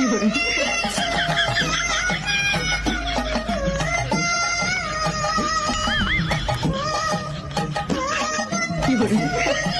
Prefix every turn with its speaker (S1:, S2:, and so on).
S1: 有人，有人。